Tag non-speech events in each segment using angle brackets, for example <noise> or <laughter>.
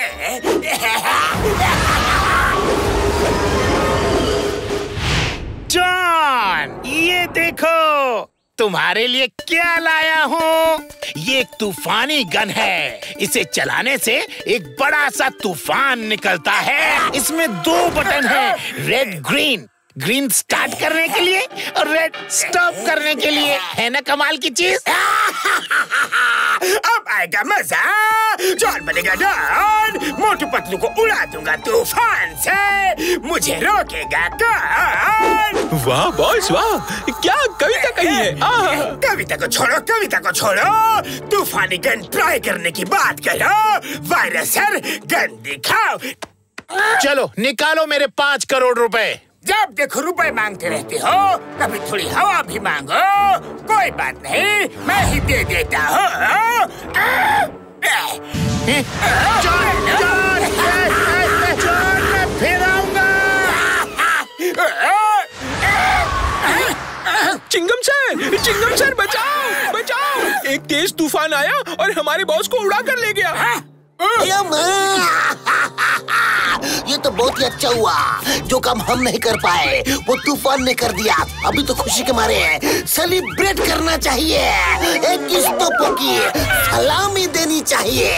<laughs> John ये देखो, तुम्हारे लिए क्या लाया हूँ? ये एक तूफानी गन है। इसे चलाने से एक बड़ा सा तूफ़ान निकलता है। इसमें दो बटन है रेड ग्रीन ग्रीन स्टार्ट करने के लिए और रेड स्टॉप करने के लिए। है ना कमाल की चीज़? <laughs> अब आएगा मज़ा। जॉन बनेगा डॉन मोटू पतलू को उड़ा दूँगा तूफ़ान से मुझे रोकेगा कौन? वाह बॉस वाह क्या कविता कही है? <laughs> कविता को छोड़ो कविता को छोड़ो। तूफानी गन ट्राई करने की बात करो। वायरस सर गन दिखाओ। चलो निकालो मेरे पाँच करोड़ रुपए। जब देखो रुपए मांगते रहते हो कभी थोड़ी हवा भी मांगो। कोई बात नहीं मैं ही दे देता हूँ। जॉन मैं फिर आऊँगा चिंगम सर चिंगम सर, बचाओ बचाओ। एक तेज तूफ़ान आया और हमारे बॉस को उड़ा कर ले गया। <laughs> ये तो बहुत ही अच्छा हुआ। जो काम हम नहीं कर पाए, वो तूफ़ान ने कर दिया। अभी तो खुशी के मारे सेलिब्रेट करना चाहिए। एक किस्तों की सलामी देनी चाहिए।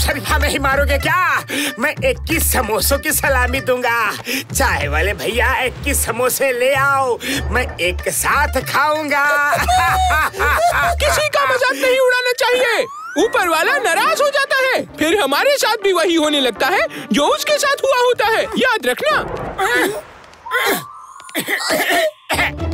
चिंगम हमें ही मारोगे क्या? मैं 21 समोसों की सलामी दूँगा। चाय वाले भैया 21 समोसे ले आओ। मैं एक साथ खाऊँगा। <laughs> किसी का मज़ाक नहीं उड़ाना चाहिए। ऊपर वाला नाराज़ हो जाता है। फिर हमारे साथ भी वही होने लगता है जो उसके साथ हुआ होता है। याद रखना। <laughs>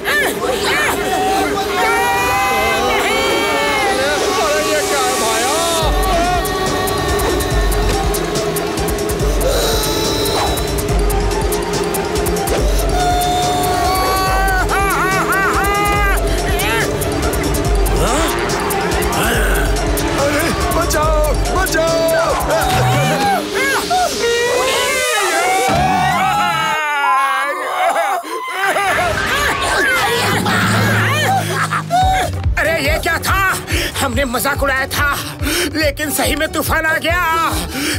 Hey! क्या था? हमने मज़ाक उड़ाया था, लेकिन सही में तूफ़ान आ गया।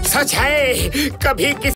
सच है, कभी किसी